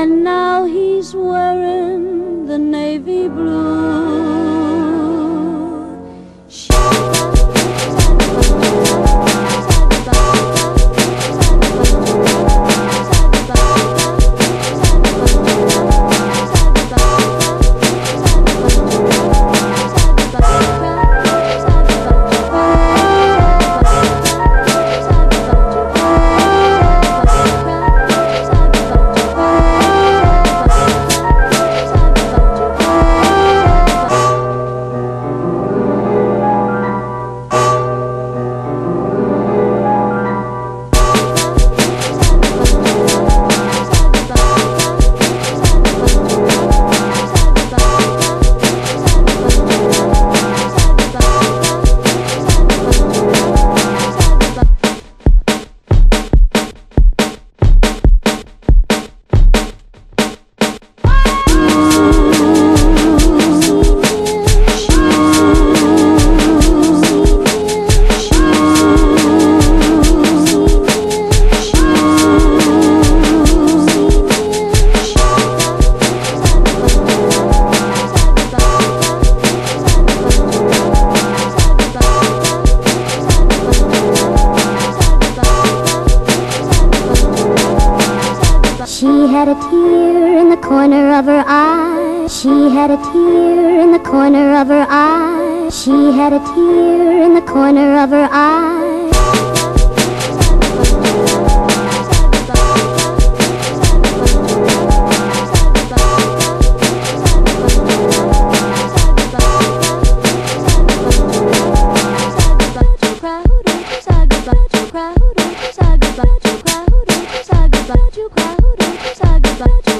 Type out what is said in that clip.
And now he's wearing had a tear in the corner of her eye. She had a tear in the corner of her eye. She had a tear in the corner of her eye. crowd Bye.